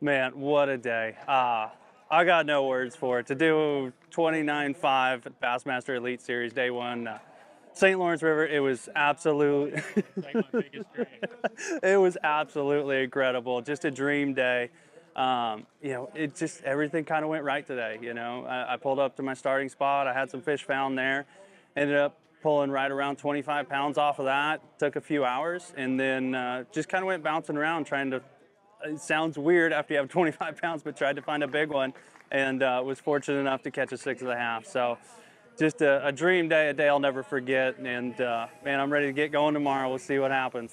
Man, what a day. Uh, I got no words for it. To do 29.5 Bassmaster Elite Series day one, uh, St. Lawrence River, it was absolute. it was absolutely incredible. Just a dream day. Um, you know, it just everything kind of went right today. You know, I, I, pulled up to my starting spot. I had some fish found there. Ended up pulling right around 25 pounds off of that. Took a few hours, and then uh, just kind of went bouncing around trying to. It sounds weird after you have 25 pounds, but tried to find a big one, and uh, was fortunate enough to catch a six and a half. So just a, a, dream day, a day I'll never forget. And uh, man, I'm ready to get going tomorrow. We'll see what happens.